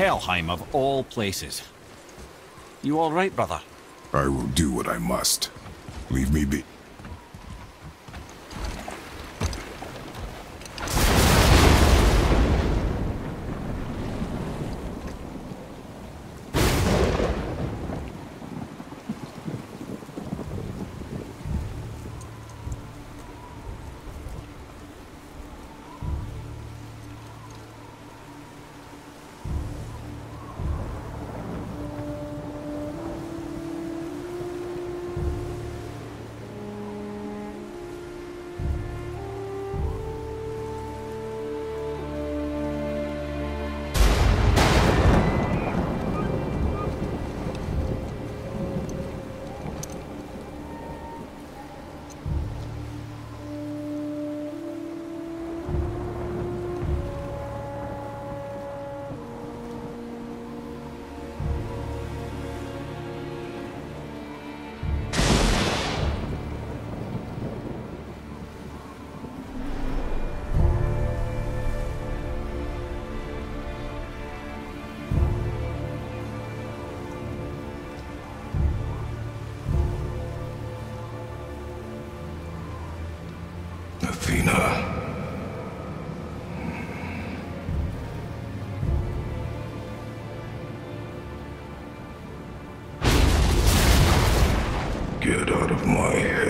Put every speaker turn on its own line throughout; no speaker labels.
Helheim of all places. You all right, brother?
I will do what I must. Leave me be. Of my head.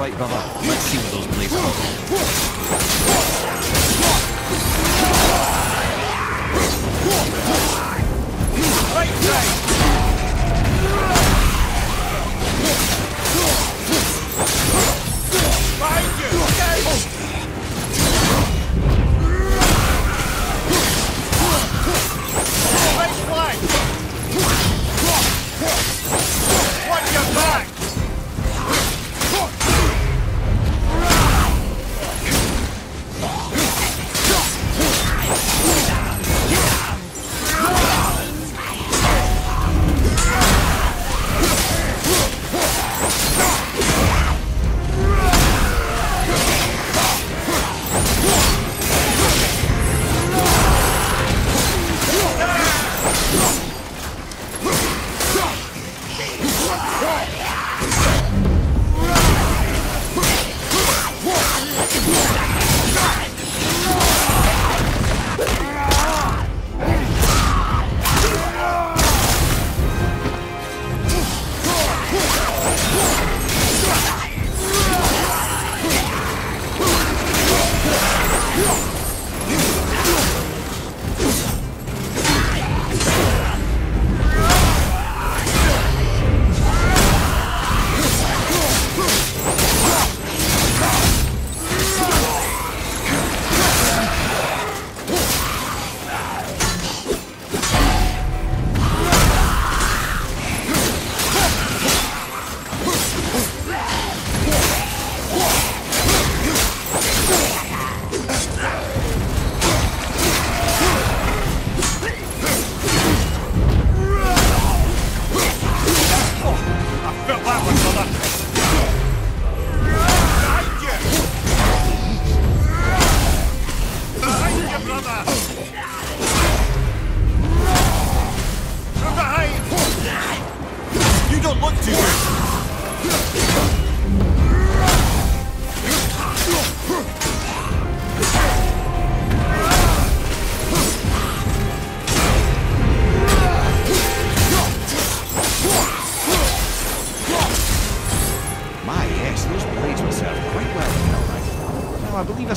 Right, brother. Let's see what those blades are.
Felt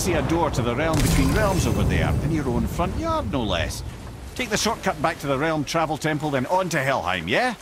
see a door to the realm between realms over there, in your own front yard, no less. Take the shortcut back to the realm travel temple, then on to Helheim, yeah?